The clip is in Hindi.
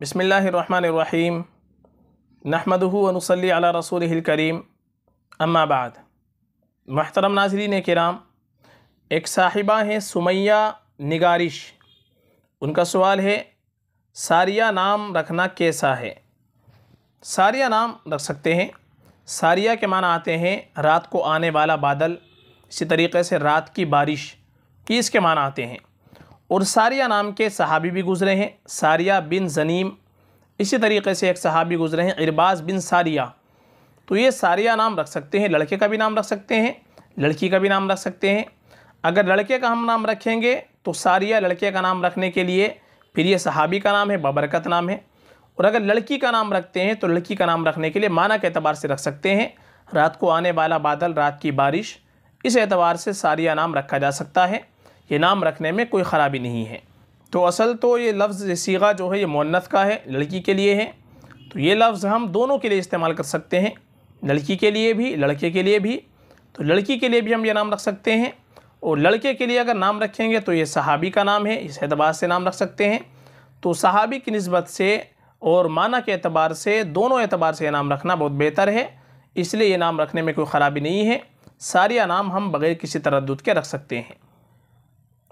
बसमीम नहमदहू वनसली अला रसूल करीम अम्माबाद महतरम नाजरीन कराम एक साहिबा हैं सुमैया निगारिश उनका सवाल है सारिया नाम रखना कैसा है सारिया नाम रख सकते हैं सारिया के माना आते हैं रात को आने वाला बादल इसी तरीके से रात की बारिश की इसके माना आते हैं और सारिया नाम के सहाबी भी गुज़रे हैं। सारिया बिन जनीम, इसी तरीके से एक सहाबी गुज़रे हैं, इरबाज बिन सारिया। तो ये सारिया नाम रख सकते हैं, लड़के का भी नाम रख सकते हैं, लड़की का भी नाम रख सकते हैं। अगर लड़के का हम नाम रखेंगे तो सारिया लड़के का नाम रखने के लिए फिर ये सहाबी का नाम है, बबरकत नाम है। और अगर लड़की का नाम रखते हैं तो लड़की का नाम रखने के लिए माना के अतबार से रख सकते हैं। रात को आने वाला बादल, रात की बारिश, इस एतबार से सारिया नाम रखा जा सकता है। ये नाम रखने में कोई ख़राबी नहीं है। तो असल तो ये लफ्ज़ सीगा जो है, ये मुन्नत का है, लड़की के लिए है। तो ये लफ्ज़ हम दोनों के लिए इस्तेमाल कर सकते हैं। लड़की के लिए भी, लड़के के लिए भी। तो लड़की के लिए भी हम ये नाम रख सकते हैं। और लड़के के लिए अगर नाम रखेंगे तो ये सहाबी का नाम है, इस एतबार से नाम रख सकते हैं। तो सहाबी की नस्बत से और माना के अतबार से, दोनों एतबार से नाम रखना बहुत बेहतर है। इसलिए ये नाम रखने में कोई ख़राबी नहीं है। सारिया नाम हम बग़ैर किसी तरद के रख सकते हैं।